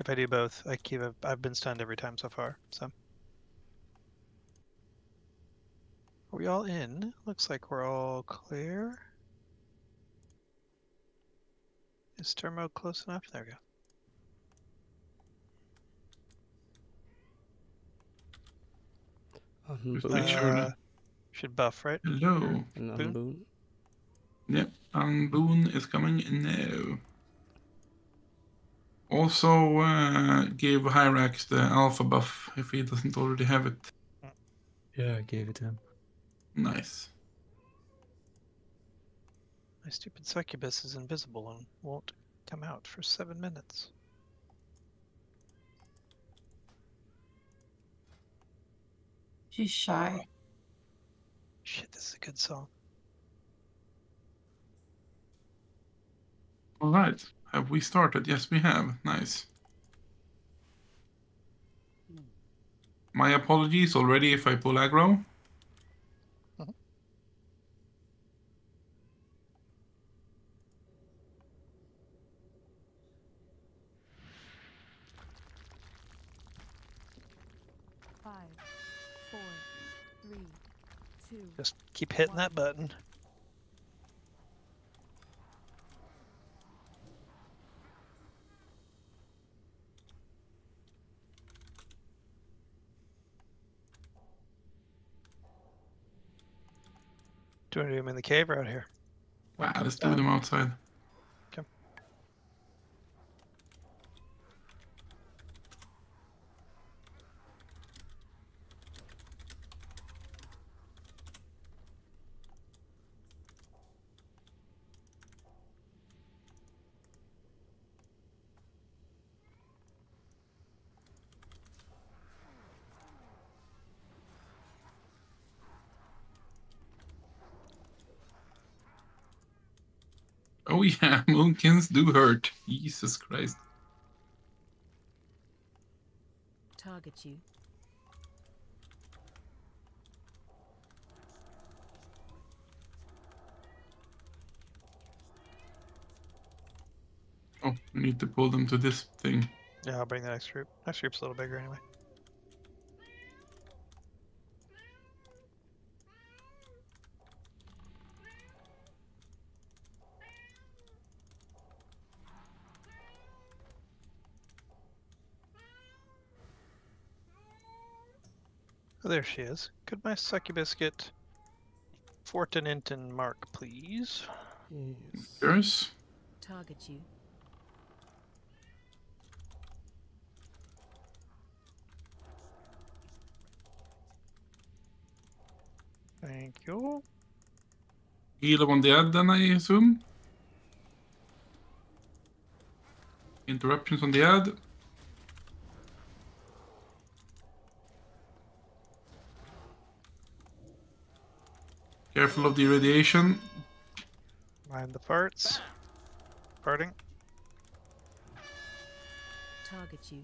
If I do both, I keep. A, I've been stunned every time so far. So. Are we all in? Looks like we're all clear. Is Termo close enough? There we go. Unboon. Make sure Uh, should buff, right? Hello. And Boon? unboon. Yep, and Boone is coming in now. Also, uh, give Hyrax the alpha buff if he doesn't already have it. Yeah, I gave it to him. Nice. My stupid succubus is invisible and won't come out for seven minutes. She's shy. Shit, this is a good song. All right. Have we started? Yes, we have. Nice. My apologies already if I pull aggro. Five, four, three, two. Just keep hitting that button. Do you want to do them in the cave or out here? Wow, let's do them outside. Oh yeah, moonkins do hurt. Jesus Christ. Target you. Oh, we need to pull them to this thing. Yeah, I'll bring the next group. Next group's a little bigger anyway. There she is. Could my succubus get Fortinentin mark, please? Yes. Yours? Target you. Thank you. Heal on the ad then, I assume? Interruptions on the ad. Careful of the radiation. Mind the farts. Farting. Target you.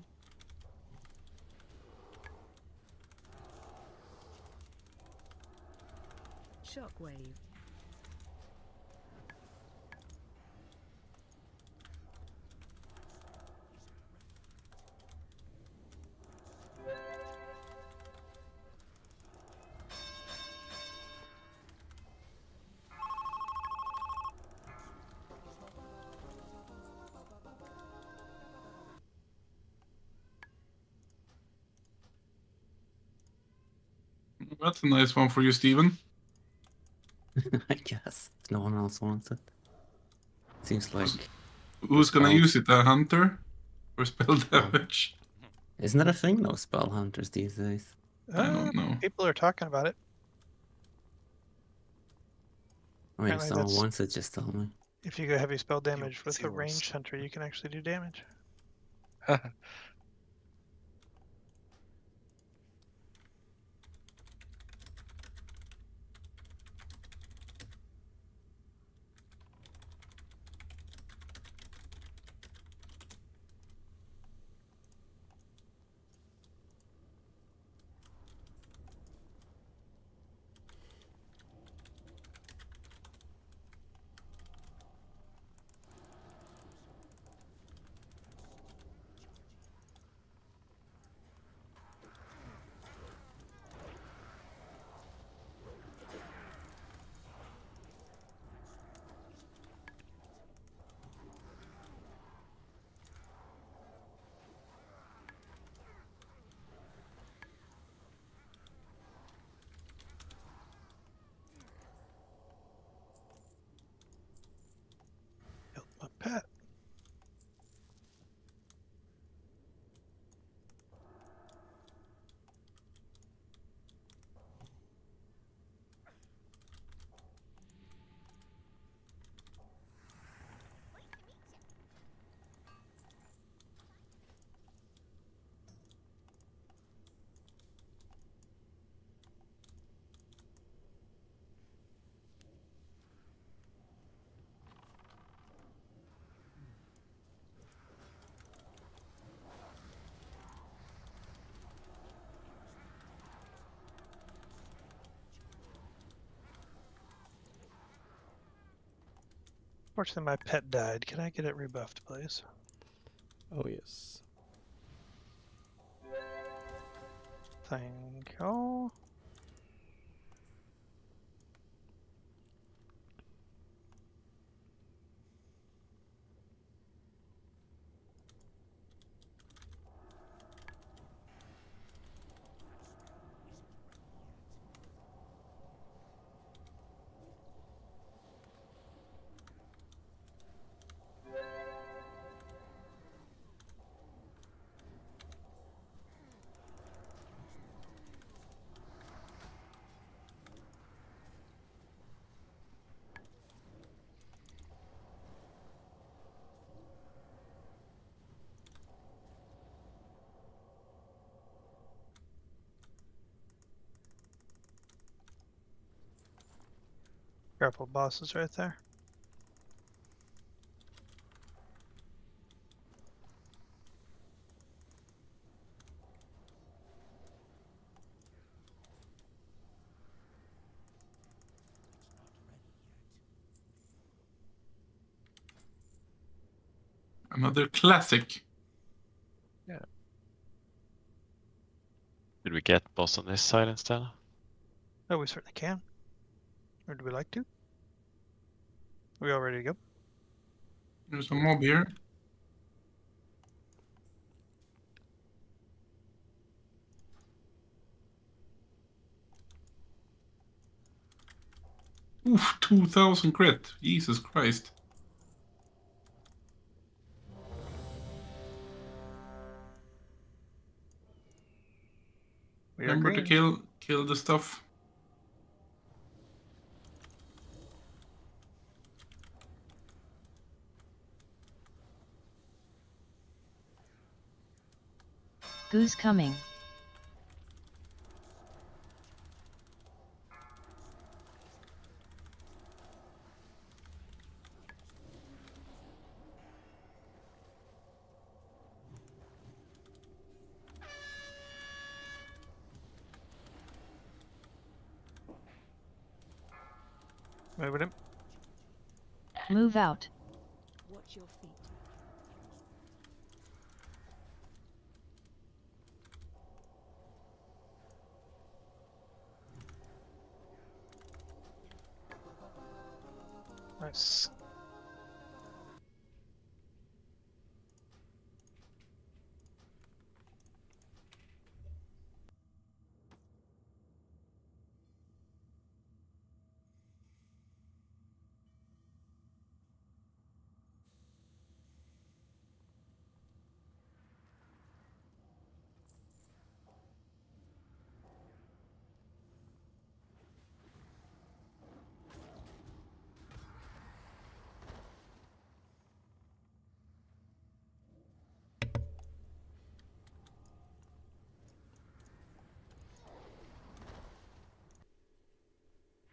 Shockwave. That's a nice one for you, Steven. I guess. If no one else wants it. Seems like. Who's gonna Spell. use it? A hunter? For spell damage? Isn't that a thing, though, spell hunters these days? I Uh, don't know. people are talking about it. I mean, if Apparently someone that's- wants it, just tell me. If you go heavy spell damage with a zero ranged hunter, you can actually do damage. Fortunately, my pet died. Can I get it rebuffed, please? Oh yes. Thank you. Grapple bosses right there. Another classic. Yeah. Did we get boss on this side instead? Oh, we certainly can. Do we like to? we all ready to go? There's a mob here. Oof, 2000 crit. Jesus Christ. We Remember to kill kill the stuff. Goose coming. Moving him. Move out.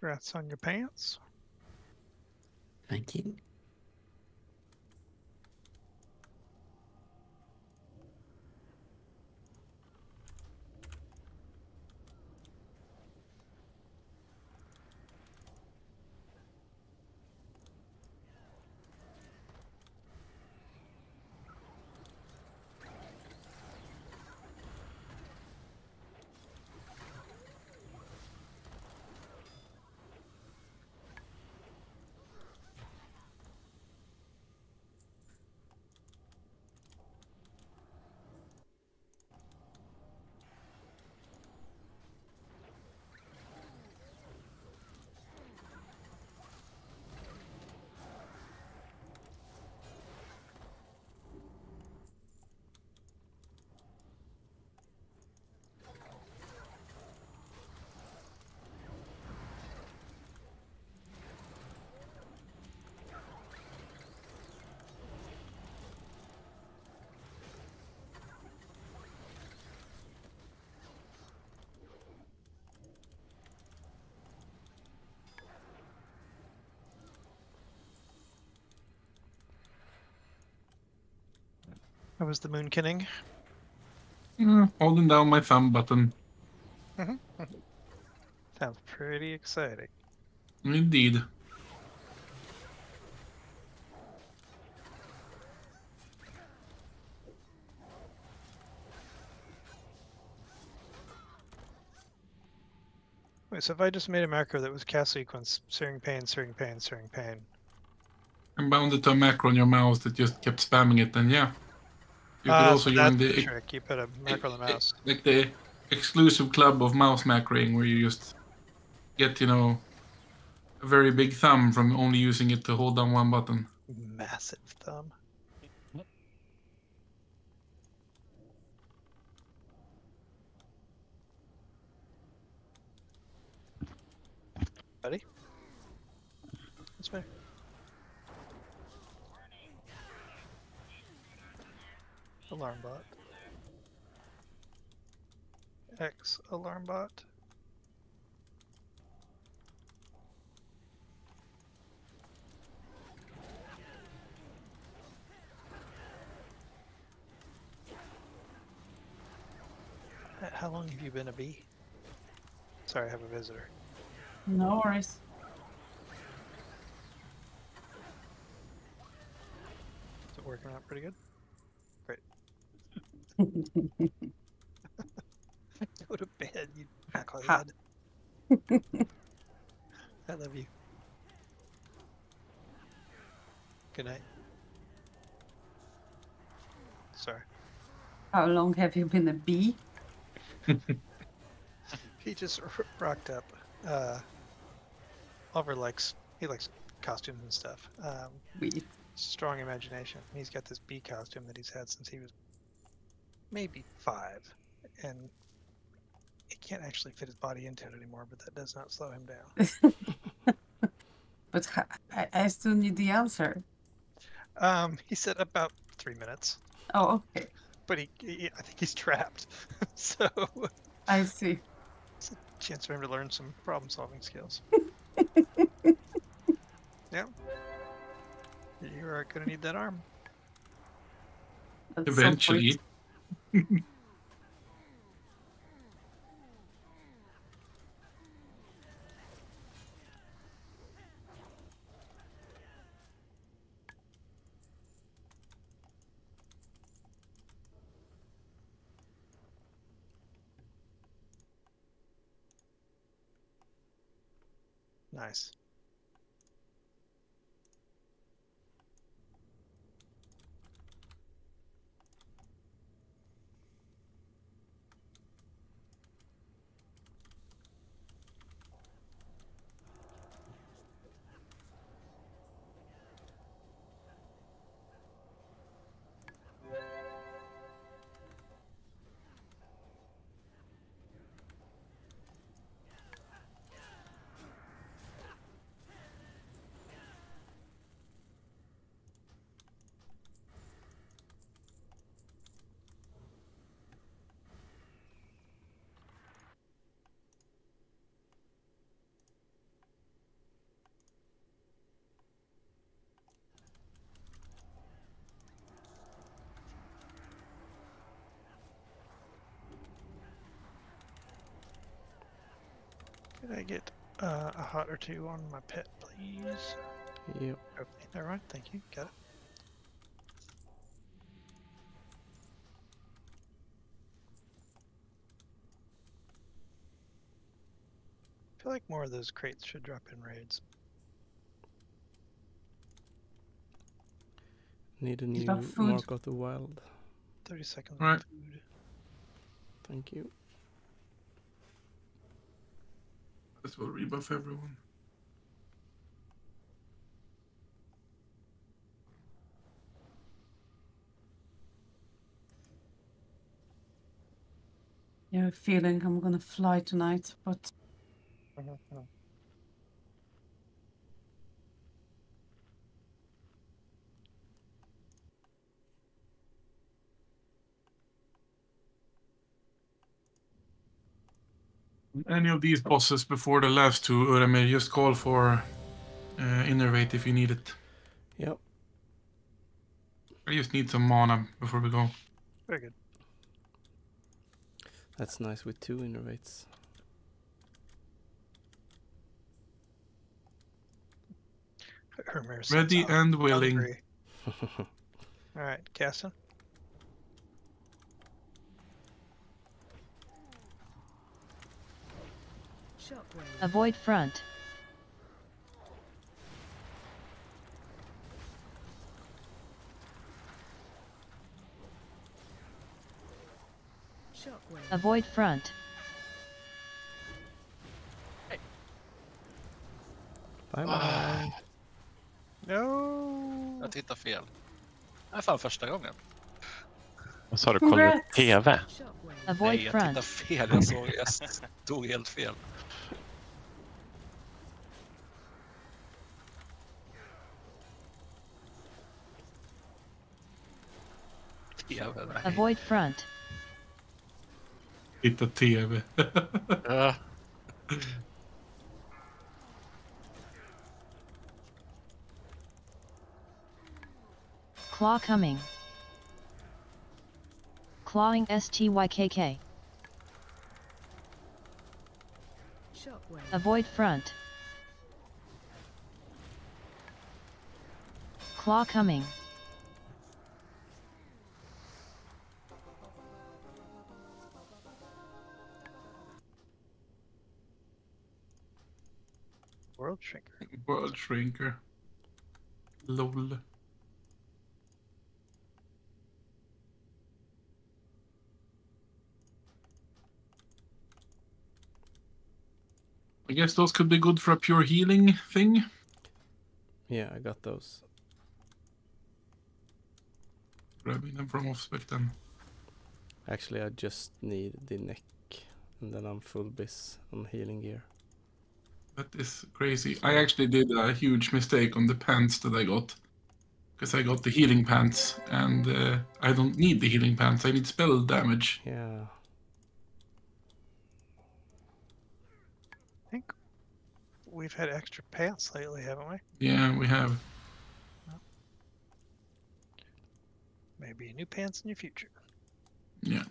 Congrats on your pants. Thank you. Was the moonkinning. Mm. Holding down my thumb button. Mm-hmm. Sounds pretty exciting. Indeed. Wait, so if I just made a macro that was cast sequence, searing pain, searing pain, searing pain. And bound it to a macro in your mouse that just kept spamming it, then yeah. You could Ah, also so join the, trick. You put a macro on the mouse. like the exclusive club of mouse macroing where you just get, you know, a very big thumb from only using it to hold down one button. Massive thumb. Ready? That's me. Alarm bot. X alarm bot. Uh, How long have you been a bee? Sorry, I have a visitor. No worries. Is it working out pretty good? Go to bed, you knucklehead. I love you. Good night. Sorry. How long have you been a bee? He just r- rocked up. Uh, Oliver likes he likes costumes and stuff. Um, strong imagination. He's got this bee costume that he's had since he was maybe five, and he can't actually fit his body into it anymore. But that does not slow him down. But I, I still need the answer. Um, he said about three minutes, Oh, okay. but he, he I think he's trapped. so I see. It's a chance for him to learn some problem-solving skills. yeah. You are gonna need that arm. At some Eventually. Nice. Could I get uh, a hot or two on my pet, please? Yep. Okay, never mind. Thank you. Got it. I feel like more of those crates should drop in raids. Need a new? Mark of the Wild. 30 seconds. Right. on food. Thank you. This will rebuff everyone. I have a feeling I'm gonna fly tonight, but mm-hmm. Any of these bosses before the last two, Uramir, just call for uh, Innervate if you need it. Yep. I just need some mana before we go. Very good. That's nice with two innervates. Hermir sounds Ready and willing. hungry. All right, Caston. Avoid front. Avoid front. Bye bye. No. Jag tittar fel. Det är fan första gången. Vad sa du? Kollar du Congrats. TV? Shockwave. Avoid Nej, jag front. tittade fel. Jag såg, jag stod helt fel. TV, nej. Avoid front. Titta TV. Ja. Claw coming. Clawing STYKK. Avoid front. Claw coming. Shrinker. Shrinker. LOL. I guess those could be good for a pure healing thing. Yeah, I got those. Grabbing them from off-spec then. Actually, I just need the neck, and then I'm full bis on healing gear. That is crazy. I actually did a huge mistake on the pants that I got. Because I got the healing pants, and uh, I don't need the healing pants. I need spell damage. Yeah. I think we've had extra pants lately, haven't we? Yeah, we have. Maybe new pants in your future. Yeah.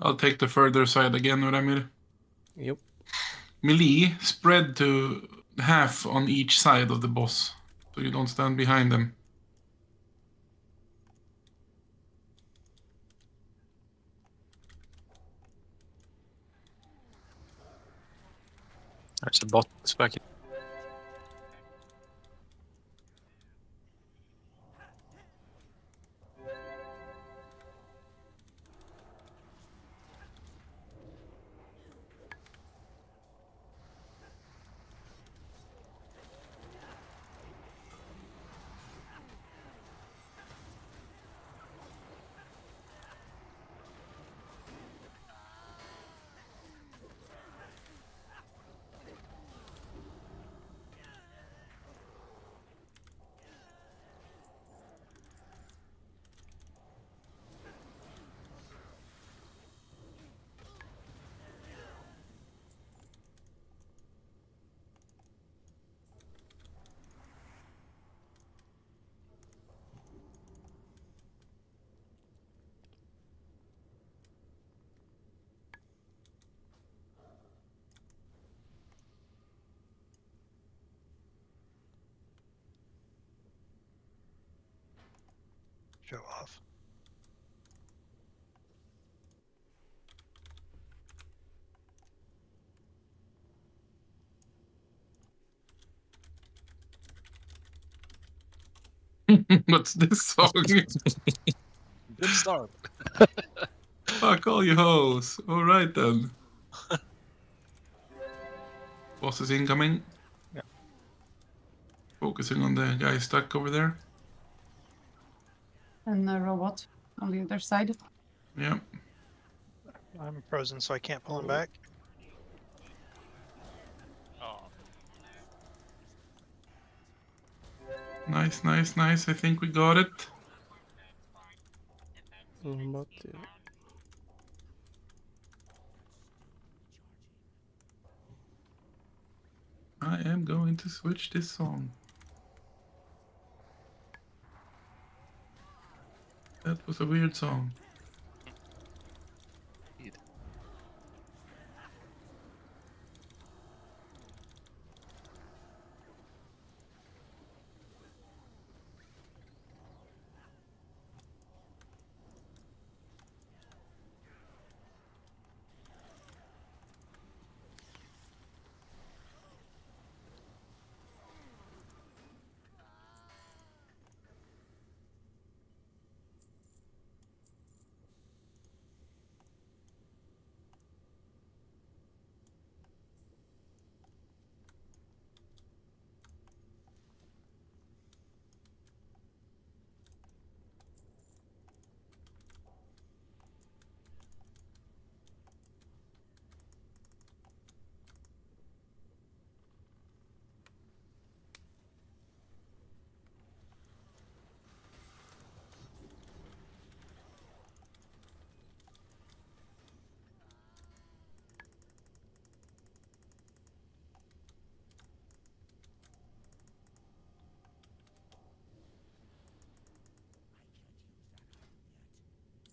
I'll take the further side again, Uramir. Yep. Melee, spread to half on each side of the boss, so you don't stand behind them. There's a bot back Show off. What's this song? Good start. Fuck all you hoes. Alright then. Boss is incoming. Yeah. Focusing on the guy stuck over there. And a robot on the other side. Yeah. I'm frozen, so I can't pull him back. Oh, Nice, nice, nice. I think we got it. But yeah. I am going to switch this song. That was a weird song.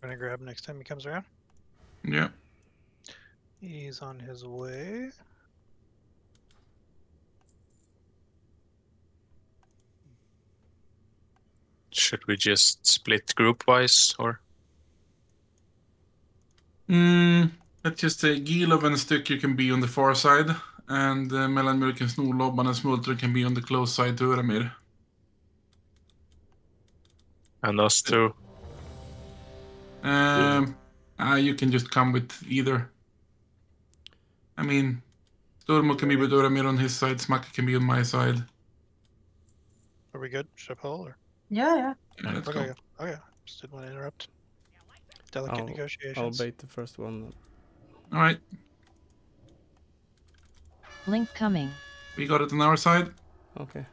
Gonna grab next time he comes around. Yeah. He's on his way. Should we just split group wise or? Mm, let's just say Gilov and Stycker can be on the far side, and uh, Mellanmur and Snorlobban and Smulter can be on the close side to Uramir. And us two? Um, ah, you can just come with either. I mean, Stormo can be with Uramir on his side, Smaka can be on my side. Are we good? Should I pull or? Yeah, yeah. Yeah, let's okay. go. Okay. Just didn't want to interrupt. Delicate I'll- negotiations. I'll bait the first one. All right, Link coming. we got it on our side. Okay.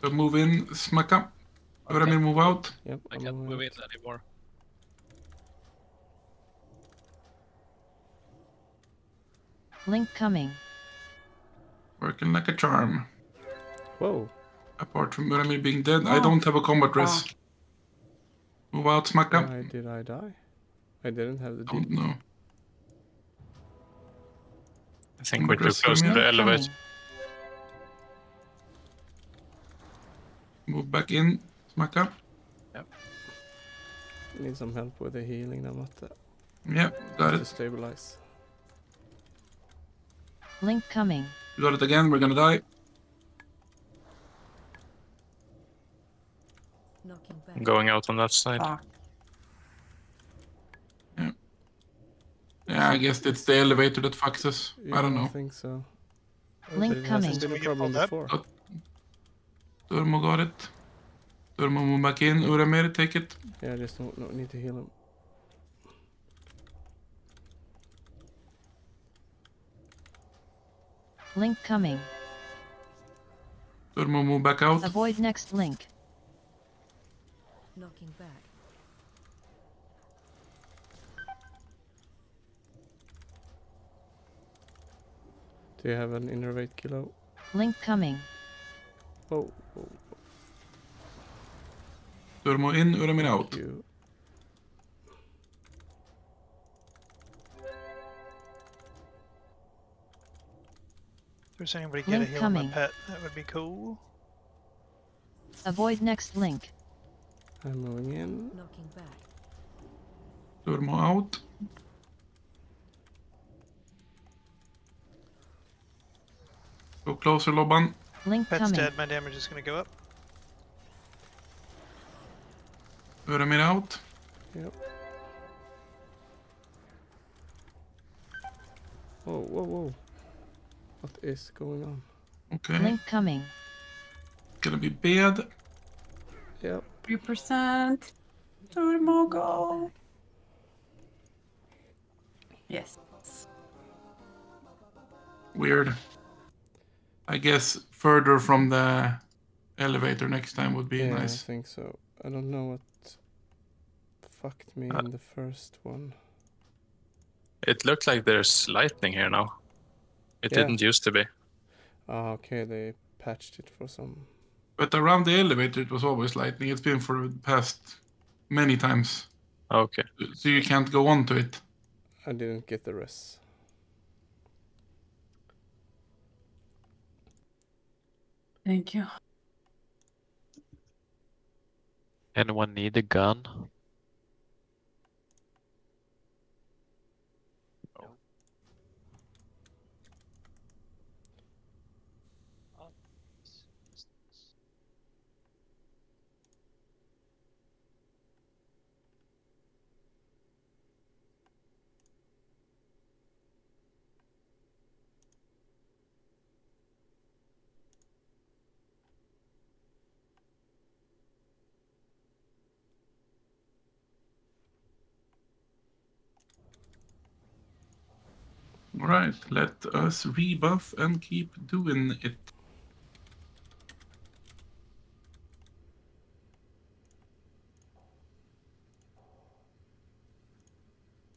So move in, Smaka. Uramir, move out. Yep. I can't move in anymore. Link coming. Working like a charm. Whoa. Apart from Uramir being dead, I Oh. don't have a combat ah. res. Move out, Smaka. Why did I die? I didn't have the Don't know. I think we're too close to yeah. the elevator. Move back in, Smaka. Yep. Need some help with the healing now, Matte. Yeah, got To it. stabilize. Link coming. We got it again. We're gonna die. I'm going out on that side. Fuck. Yeah, I guess it's the elevator that fucks us. I don't Yeah, I know. think so. Link But it coming. hasn't been a problem pulled up? before. Oh. Durmo got it. Durmo move back in. Uramir, take it. Yeah, I just don't, don't need to heal him. Link coming. Durmo move back out. Avoid next link. Knocking back. Do you have an innervate kilo? Link coming. Oh, oh, oh. Durmo in. Uramir out. you. There's anybody get a Link heal on my coming. pet, that would be cool. Avoid next link. I'm moving in. Knocking back. Durmo out. Go closer, Lobban. Link Pet's coming. dead. My damage is gonna go up. Uramir out. Yep. Whoa, whoa, whoa. What is going on? Okay. Link coming. Gonna be bad. Yep. 3%. Turbo go. Yes. Weird. I guess further from the elevator next time would be yeah, I think so. I don't know what fucked me Uh, in the first one. It looked like there's lightning here now. It Yeah. didn't used to be. Ah, okay, they patched it for some. But around the elevator, it was always lightning. It's been for the past many times. Okay. So you can't go onto it. I didn't get the rest. Thank you. Anyone need a gun? Alright, let us rebuff and keep doing it.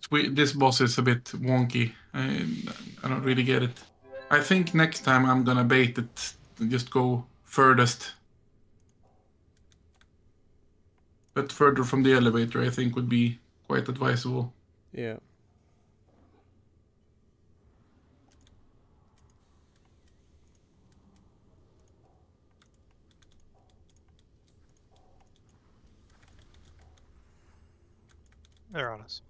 We, this boss is a bit wonky. I, I don't really get it. I think next time I'm gonna bait it and just go furthest. But further from the elevator, I think would be quite advisable. Yeah. They're on us.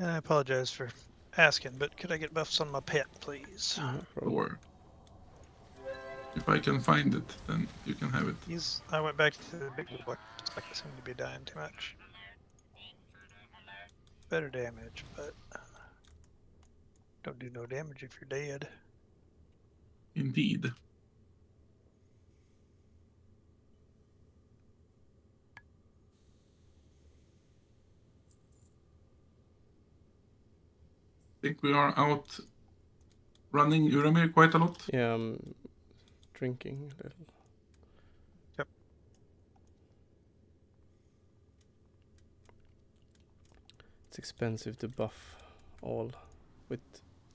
I apologize for asking, but could I get buffs on my pet, please? Uh, no problem. Or if I can find it, then you can have it. He's. I went back to the big book. Like I seem to be dying too much. Better damage, but uh, don't do no damage if you're dead. Indeed. I think we are out running Uramir quite a lot. Yeah, I'm drinking a little. Yep. It's expensive to buff all with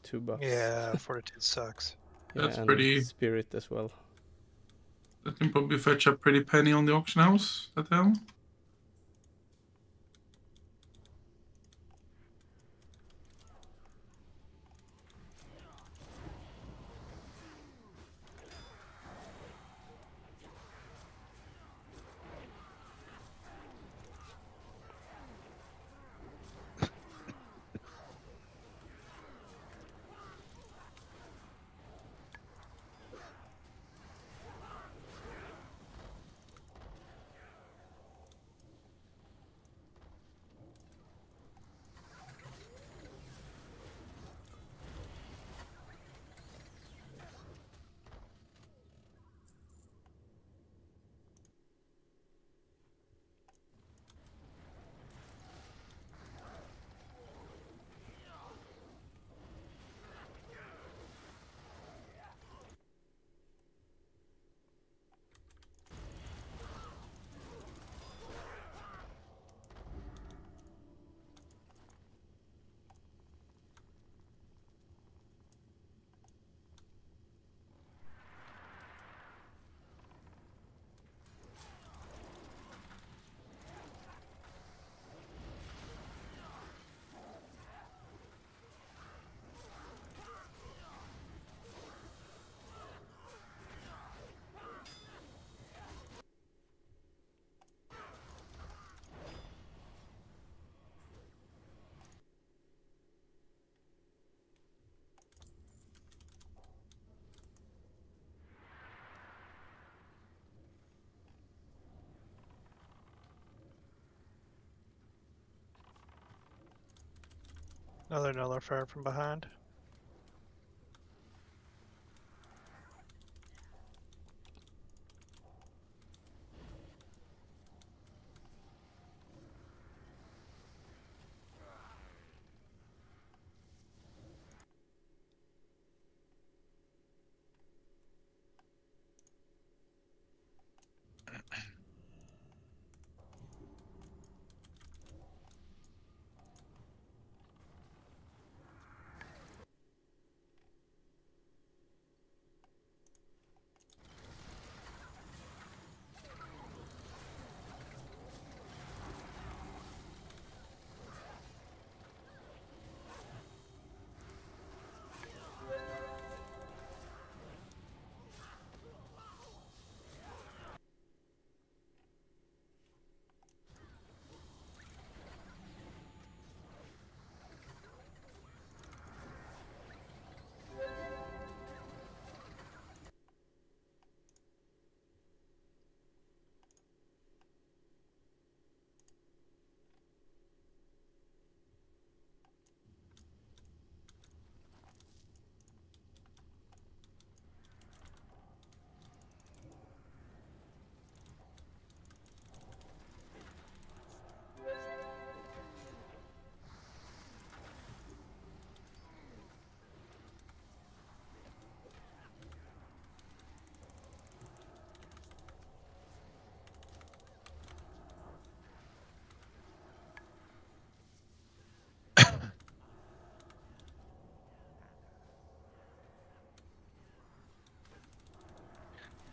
two buffs. Yeah, fortitude sucks. Yeah, That's and pretty- Spirit as well. That can probably fetch a pretty penny on the auction house. That hell. Another another nullifier from behind.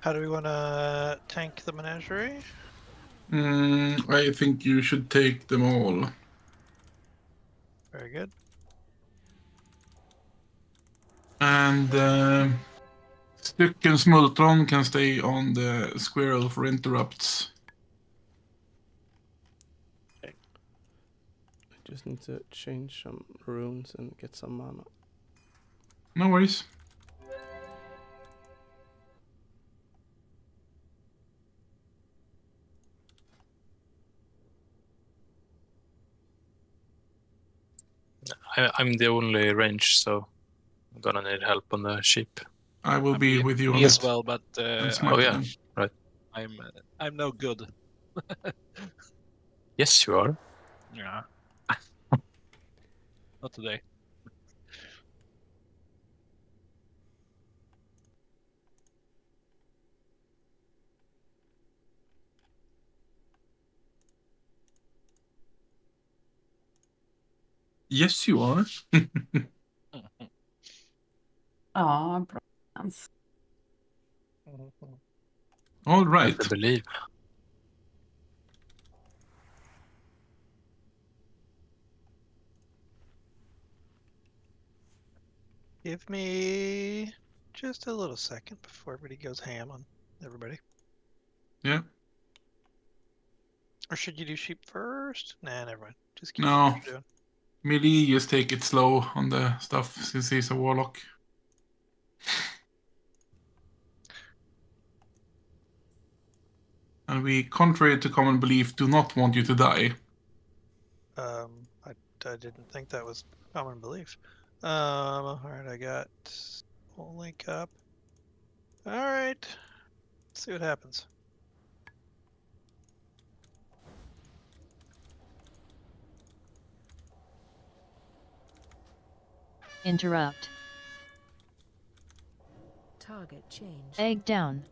How do we want to tank the menagerie? Mm, I think you should take them all. Very good. And uh, Stuck and Smultron can stay on the squirrel for interrupts. I just need to change some runes and get some mana. No worries. I, I'm the only range, so I'm gonna need help on the ship. I will I be with you on as it. well, but uh, And I'm, smite Oh, yeah. right. I'm uh, I'm no good. Yes, you are. Yeah. Not today. Yes, you are. Ja, bra. Hans. All right. I believe. Give me just a little second before everybody goes ham on everybody. Yeah. Or should you do sheep first? Nah, never mind. Just keep No. what you're doing. Melee, just take it slow on the stuff since he's a warlock. And we, contrary to common belief, do not want you to die. Um, I, I didn't think that was common belief. Um, all right, I got we'll link up. All right, let's see what happens. Interrupt. Target change. Egg down.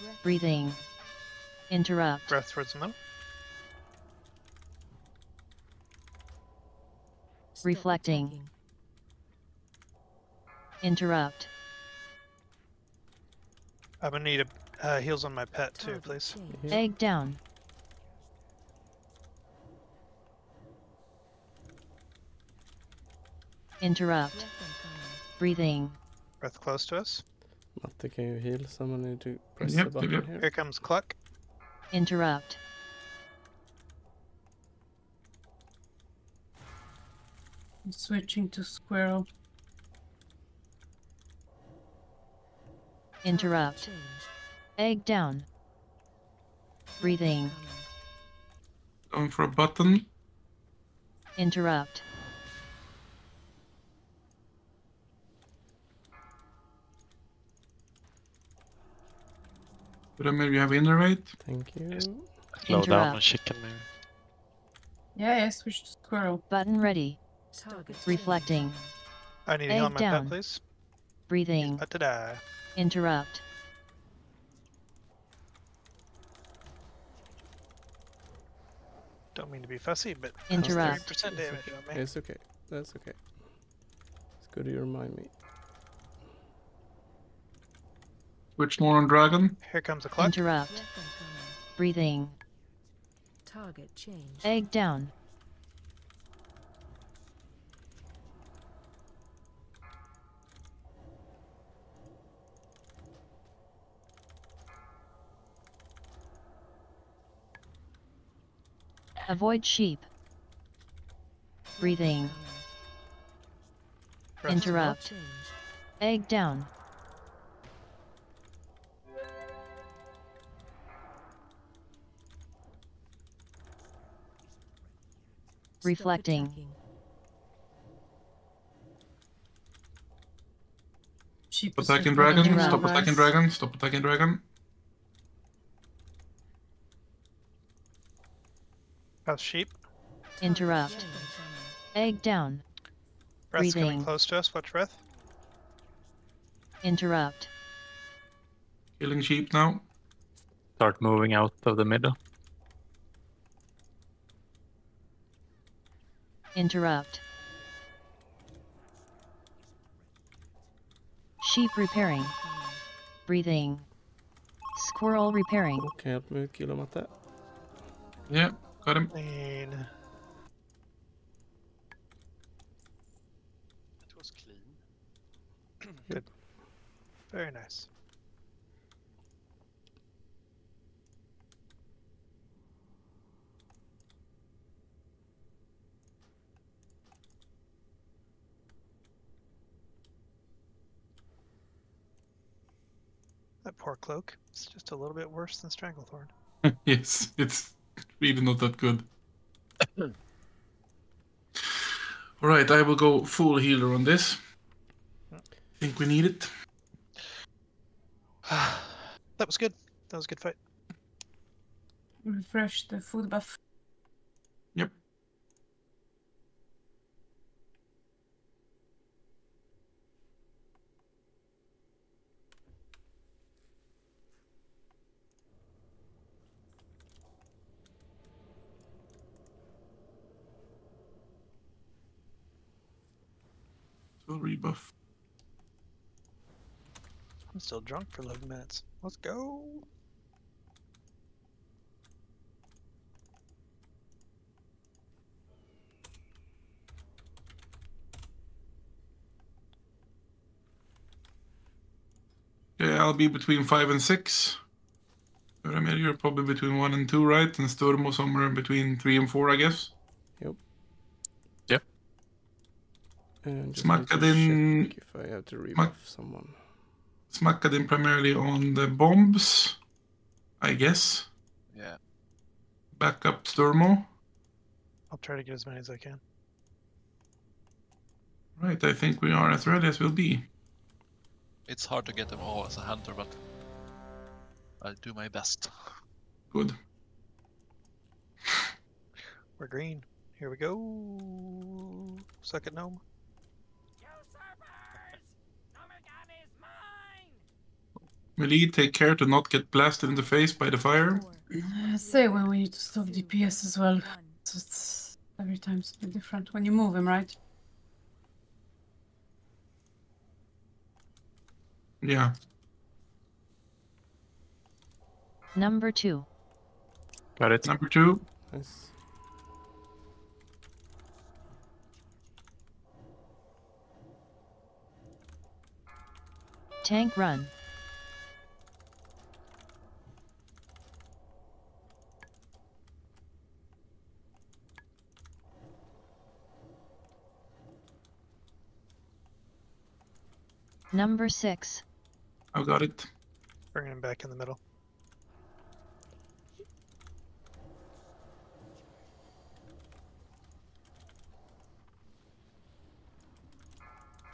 Breath Breathing. Interrupt. Breath towards the middle. stop Reflecting. attacking. Interrupt. I'm gonna need a uh, heals on my pet too, please. change. Egg down. Interrupt. Breathing. Breath close to us. Matte, can you heal? Someone need to press Yep, the button yep. here. Here comes Cluck. Interrupt. I'm switching to squirrel. Interrupt. Egg down. Breathing. incoming. Going for a button. Interrupt. But then maybe you have innervate. Thank you. Yes. Slow down on Interrupt. chicken maybe. Yeah, yeah, switch to squirrel. Button ready. Target Reflecting. I need to heal Egg my down. pet, please. Breathing. About to. Interrupt. Don't mean to be fussy, but Interrupt. 30% damage on me. It's okay. That's okay. It's good you remind me. Switch more on dragon. Here comes the clutch. Interrupt. Breathing. Target changed. Egg down. Avoid sheep. Breathing. Rest. Interrupt. Change. Egg down. Reflecting. attacking. Sheep Stop attacking dragon. Stop attacking dragon. Stop attacking dragon. How's sheep? Interrupt. Egg down. Breath's coming Breathing. close to us. Watch breath. Interrupt. Killing sheep now. Start moving out of the middle. Interrupt. Sheep repairing. Breathing. Squirrel repairing. Kan jag hjälpa mig att killa matte? Yeah, got him. Clean. It was clean. Good. Very nice. That poor cloak. It's just a little bit worse than Stranglethorn. yes, it's really not that good. Alright, I will go full healer on this. I Think we need it. that was good. That was a good fight. Refresh the food buff. Yep. I'm still drunk for 11 minutes. Let's go. Okay, I'll be between five and six. Ramir, you're probably between one and two, right? And Sturmo somewhere between three and four, I guess. And just need to Smackadin- if I have to rebuff someone. Smackadin primarily on the bombs, I guess. Yeah. Back up Sturmo. I'll try to get as many as I can. Right, I think we are as ready as we'll be. It's hard to get them all as a hunter, but I'll do my best. Good. We're green. Here we go. Second gnome. Melee, take care to not get blasted in the face by the fire. Four, I say when we need to stop DPS as well. So it's every time it's a bit different when you move him, right? Yeah. Number two. Got it. Number two. Nice. Tank run. Number six. I've got it. Bring him back in the middle.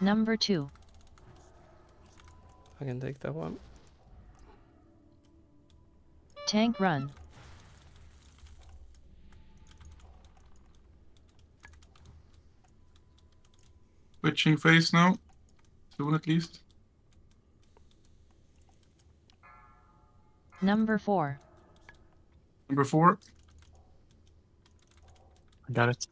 Number two. I can take that one. Tank run. Switching phase now. Soon at least. Number 4. Number four. I got it.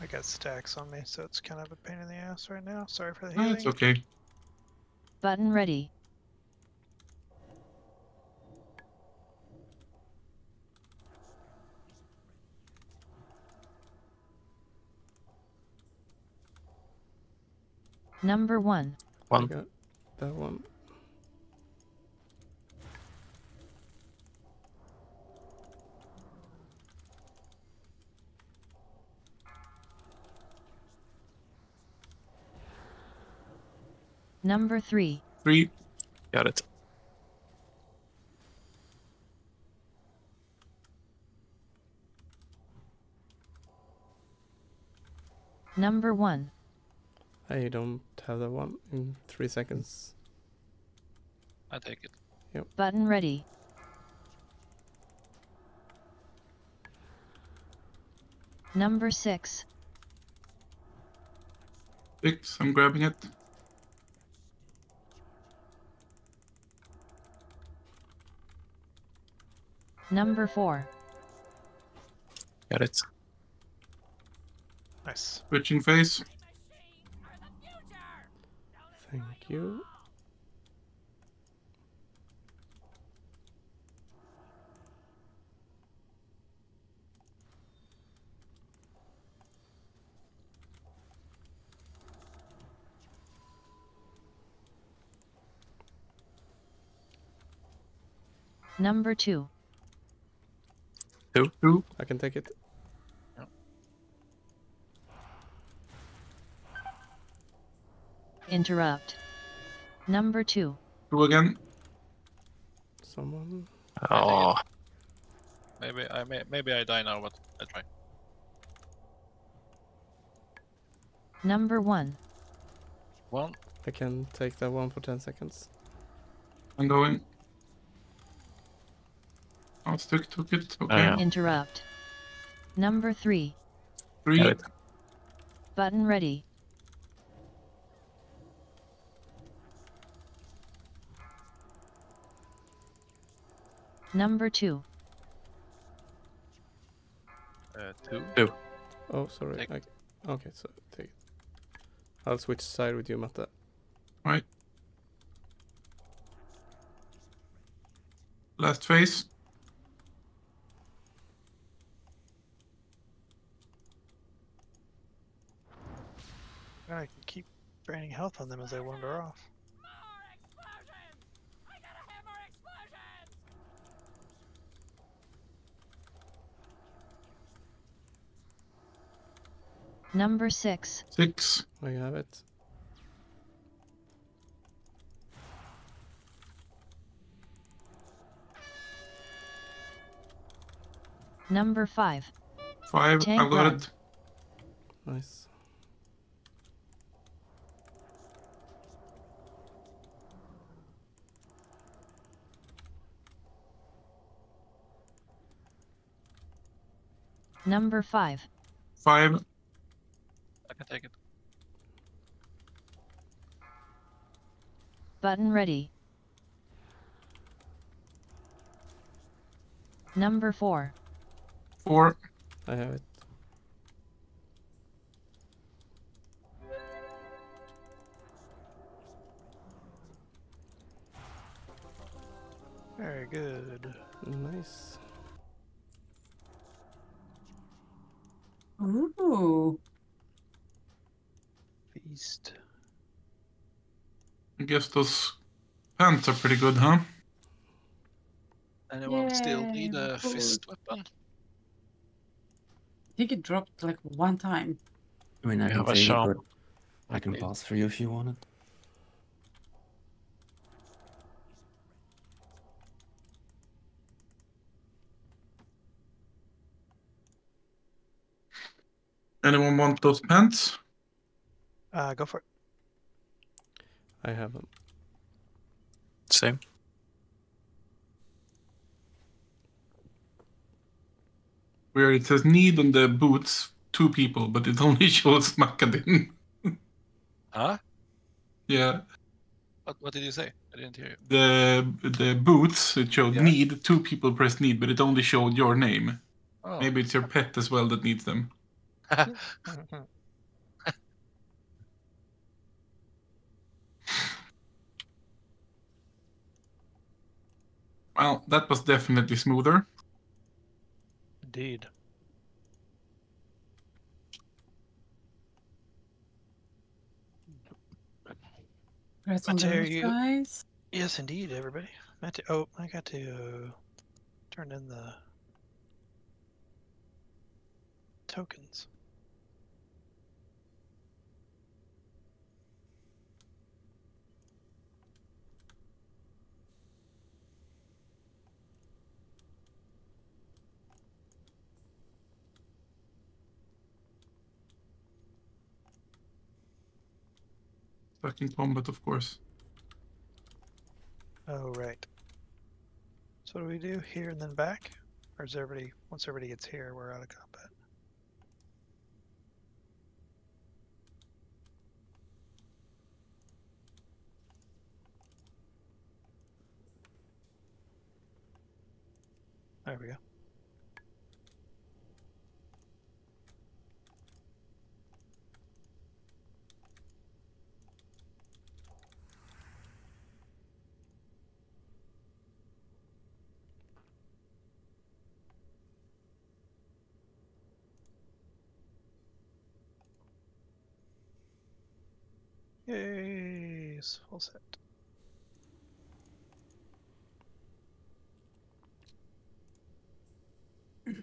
I got stacks on me, so it's kind of a pain in the ass right now. Sorry for the healing. it's okay. Button ready. Number 1. I One. got that one. Number 3. Three. Got it. Number 1. Oh, I don't have that one in three seconds. I take it. Yep. Button ready. Number 6. Six. I'm grabbing it. Number 4. Got it. Nice. Switching phase. Thank you. Number 2. Two. Two. I can take it. Interrupt. Number 2. Two again. Someone. Oh, Maybe I may, maybe I die now, but I try. Number 1. One. I can take that one for 10 seconds. I'm going. Oh, stick took it. Okay. Oh, yeah. Interrupt. Number 3. Three. Button ready. Number 2. Uh, two. Oh, sorry. I, okay, so take it. I'll switch side with you, Matte. Right. Last phase. I can keep draining health on them as they wander off. Number 6. Six. I have it. Number 5. Five. Tank I've got run. it. Nice. Number 5. Five. I can take it. Button ready. Number 4. Four. I have it. Very good. Nice. Ooh. Feast. I guess those pants are pretty good, huh? Anyone still need a fist weapon? I think it dropped like one time. I mean, I We can have a take it, but I can Okay. pass for you if you want it. Anyone want those pants? Uh, go for it. I have them. Same. Where it says need on the boots, two people, but it only shows Makadin. Huh? yeah, What, what did you say? I didn't hear you. the the boots it showed Yeah. need, two people press need, but it only showed your name. Oh. Maybe it's your pet as well that needs them. Well, that was definitely smoother. Indeed. Congrats on Mateo, those you- guys. Yes, indeed, everybody. Meant to, oh, I got to turn in the tokens. Stuck in combat, of course. Oh, right. So what do we do here and then back? Or is everybody, once everybody gets here, we're out of combat? There we go. Yay, full set.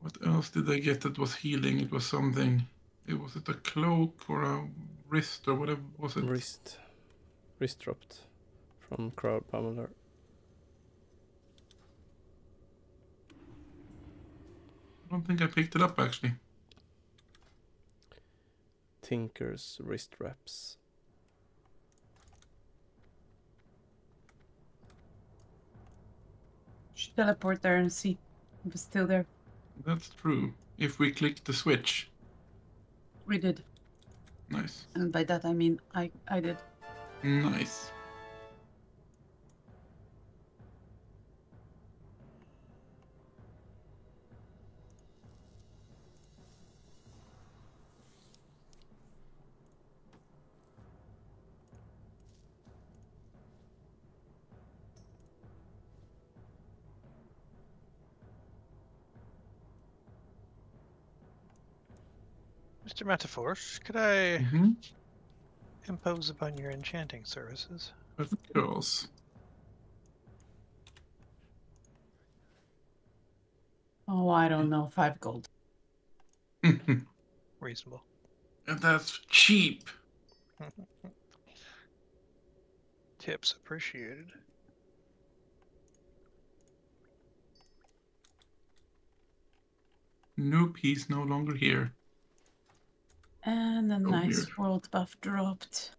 What else did I get that was healing? It was something. It was it a cloak or a wrist or whatever was it? Wrist. Wrist dropped from Crowd Pummeler. Don't think I picked it up actually. Tinker's wrist wraps. Should teleport there and see if it's still there. That's true. If we click the switch. We did. Nice. And by that I mean I I did. Nice. Mr. Metaphors, could I hmm impose upon your enchanting services? Of course. Oh, I don't know. Five gold. Reasonable. And that's cheap. Tips appreciated. Nope, he's no longer here. And a Oh, nice weird. world buff dropped.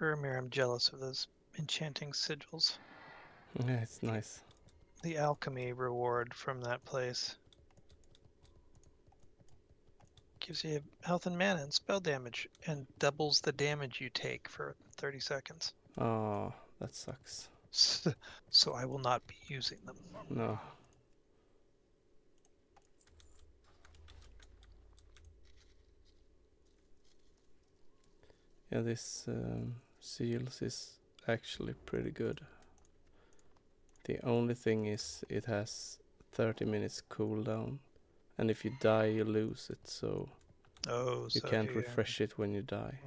Urmir, I'm jealous of those enchanting sigils. Yeah, it's nice. The alchemy reward from that place. Gives you health and mana and spell damage, and doubles the damage you take for 30 seconds. Oh, that sucks. So I will not be using them. No. Yeah, this um, seals is actually pretty good. The only thing is it has 30 minutes cooldown, and if you die, you lose it, so Oh, you so can't you- refresh it when you die.